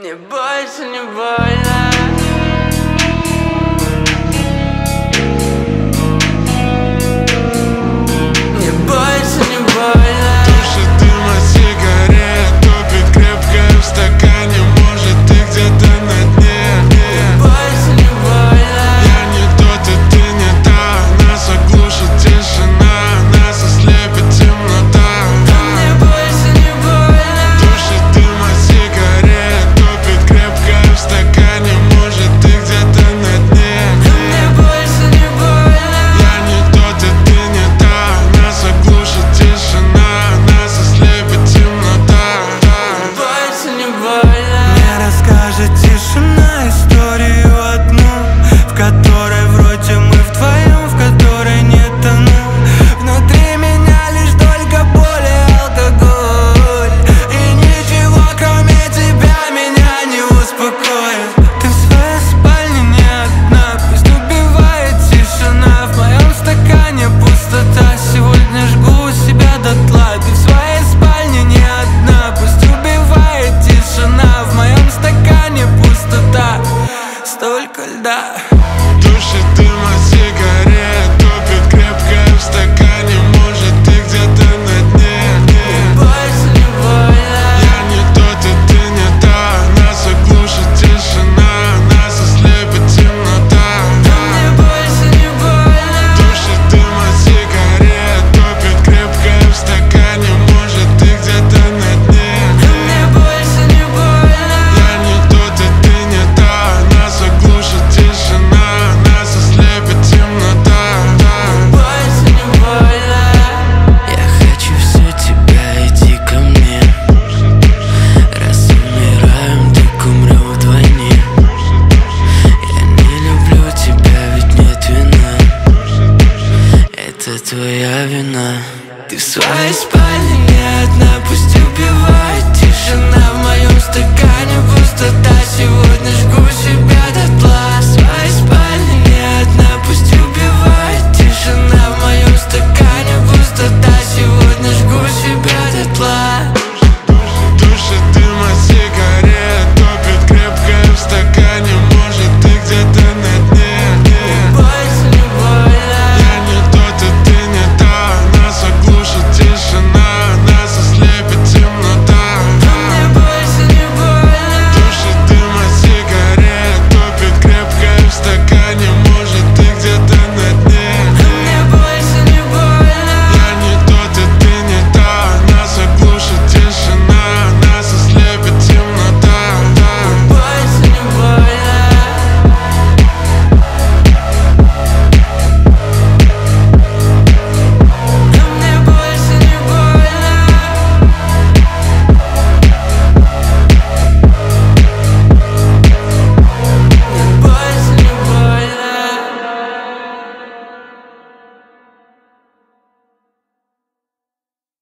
Не бойся, не больно столько льда. Души дыма одна Ты в своей спальне не одна Пусть убивает тишина. В моем стакане пустота сегодня